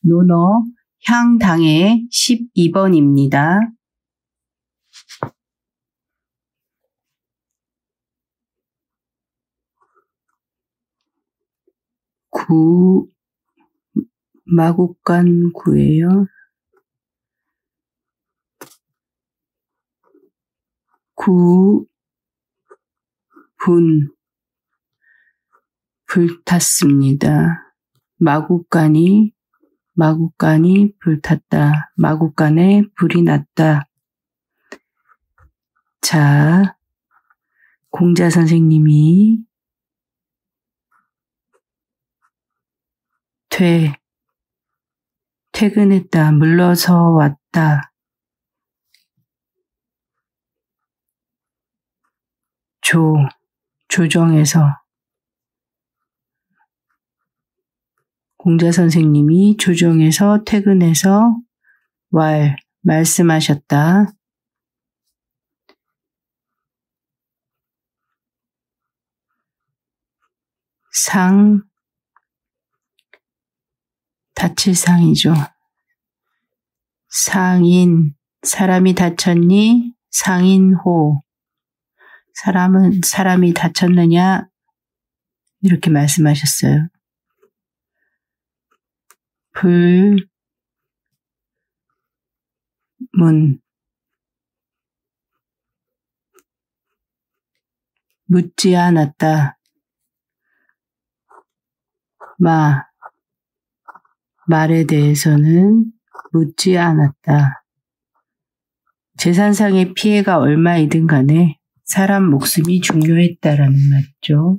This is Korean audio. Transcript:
논어 향당의 12번입니다. 구, 마국간 구예요. 구, 분, 불탔습니다. 마국간이, 마국간이 불탔다. 마국간에 불이 났다. 자, 공자 선생님이 퇴, 퇴근했다. 물러서 왔다. 조, 조정에서 공자 선생님이 조정에서 퇴근해서 왈 말씀하셨다. 상 다칠 상이죠. 상인 사람이 다쳤니? 상인호 사람은 사람이 다쳤느냐? 이렇게 말씀하셨어요. 불, 문, 묻지 않았다. 마, 말에 대해서는 묻지 않았다. 재산상의 피해가 얼마이든 간에 사람 목숨이 중요했다라는 말이죠.